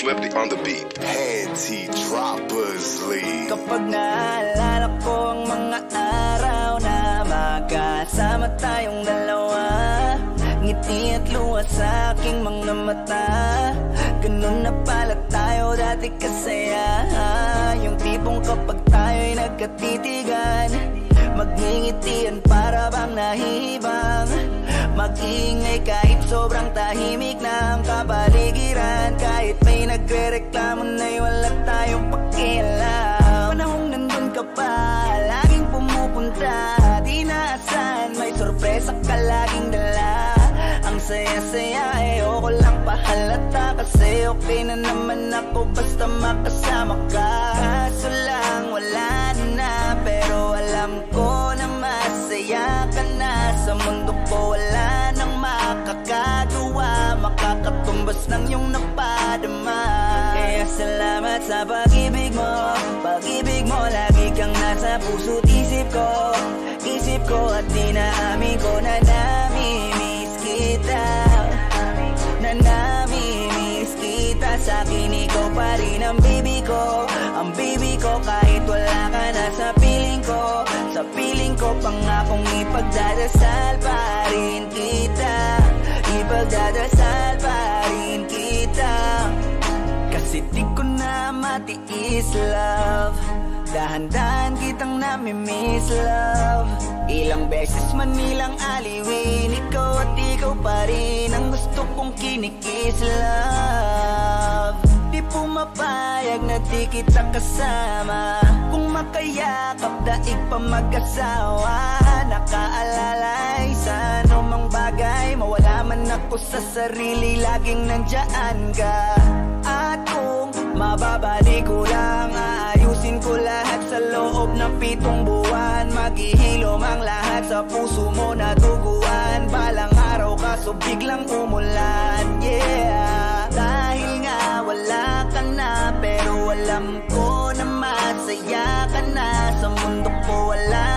Flippy on the beat. Panty Droppers League. Kapag naalala ko ang mga araw na magkasama tayong dalawa Ngiti at luha sa aking mga mata Ganun na pala tayo dati kasaya Yung tipong kapag tayo'y nagkatitigan Magngingitian para bang nahihibang Mag-iingay kahit sobrang tahimik Kahit may nagre-reklamo na'y wala tayong pakialam. Panahong nandun ka pa, laging pumupunta. Di naasan, may sorpresa ka laging dala. Ang saya-saya, ayoko lang pahalata. Kasi okay na naman ako basta makasama ka. Kaso lang, wala na Pero alam ko na masaya ka na. Sa mundo ko wala nang makakagawa. Makakatumbas ng iyong napadama salamat sa pag-ibig mo. Pag-ibig mo lagi kang nasa puso't isip ko. Isip ko at dinaamin ko na nami-miss kita. Na nami-miss kita. Sa akin ikaw pa rin ang baby ko. Ang baby ko kahit wala ka na sa piling ko. Sa piling ko pangakong ipagdadasal pa matiis love. Dahan-dahan kitang nami-miss love. Ilang beses man nilang aliwin Ikaw at ikaw pa rin Ang gusto kong kinikis love. Di pumapayag na di kita kasama. Kung makayakap daig pa mag-asawa. Nakaalalay sa anumang bagay Mawala man ako sa sarili Laging nandyan ka Mababalik ko lang Aayusin ko lahat sa loob ng pitong buwan. Maghihilom ang lahat sa puso mo na duguan. Balang araw ka kaso biglang umulan Yeah. Dahil nga wala ka na Pero alam ko na masaya ka na. Sa mundo ko wala